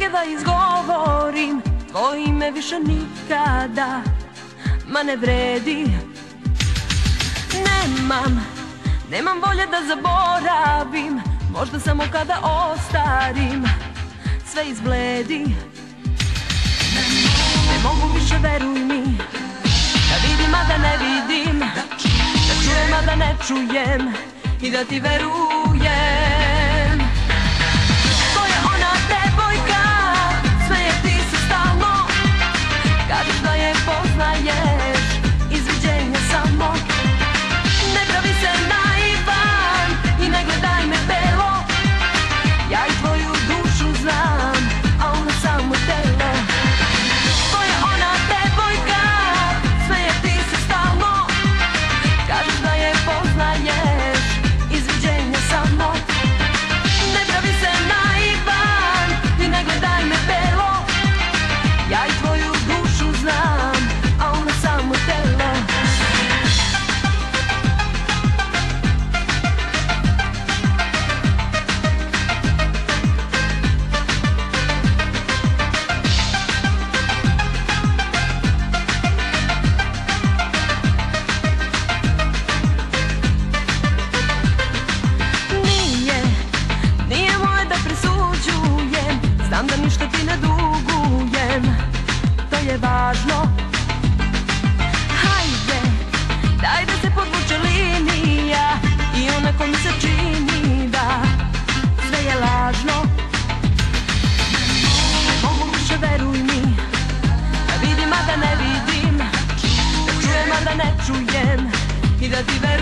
je da izgovorim Tvoje ime više nikada Ma ne vredi. Nemam, nemam volje da zaboravim Možda samo kada ostarim Sve izbledi. Ne mogu više veruj mi Da vidim a da ne vidim Da čujem a da ne čujem I da ti verujem je važno. Hajde, daj da se podvuče linija I onako mi se čini da Sve je lažno. Mogu više veruj mi Da vidim a da ne vidim Da čujem a da ne čujem I da ti verujem